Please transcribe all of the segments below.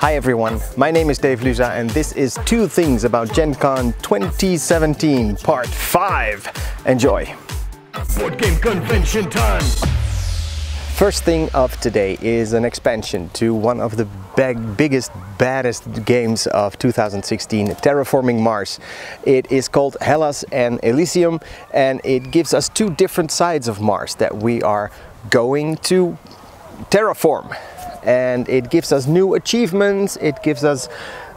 Hi everyone, my name is Dave Luza and this is Two Things About Gen Con 2017 Part 5. Enjoy! Board game convention time! First thing of today is an expansion to one of the big, biggest, baddest games of 2016, Terraforming Mars. It is called Hellas and Elysium and it gives us two different sides of Mars that we are going to terraform and it gives us new achievements. It gives us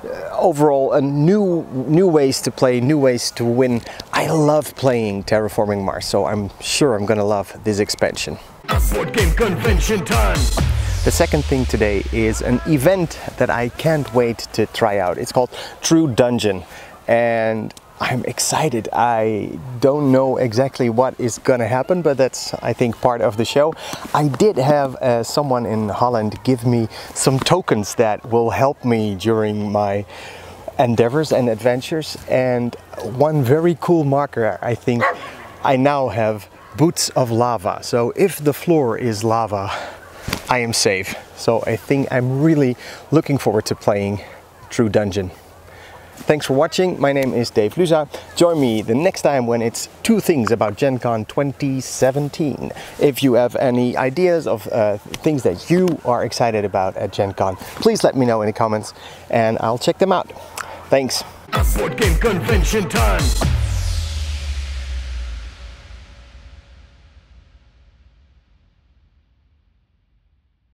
uh, overall a new new ways to play new ways to win. I love playing terraforming mars so i'm sure i'm gonna love this expansion. Board game convention time. The second thing today is an event that i can't wait to try out. It's called true dungeon. And I'm excited. I don't know exactly what is gonna happen, but that's, I think, part of the show. I did have uh, someone in Holland give me some tokens that will help me during my endeavors and adventures. And one very cool marker, I think, I now have boots of lava. So if the floor is lava, I am safe. So I think I'm really looking forward to playing True Dungeon. Thanks for watching. My name is Dave Luza. Join me the next time when it's two things about Gen Con 2017. If you have any ideas of uh, things that you are excited about at Gen Con, please let me know in the comments and I'll check them out. Thanks.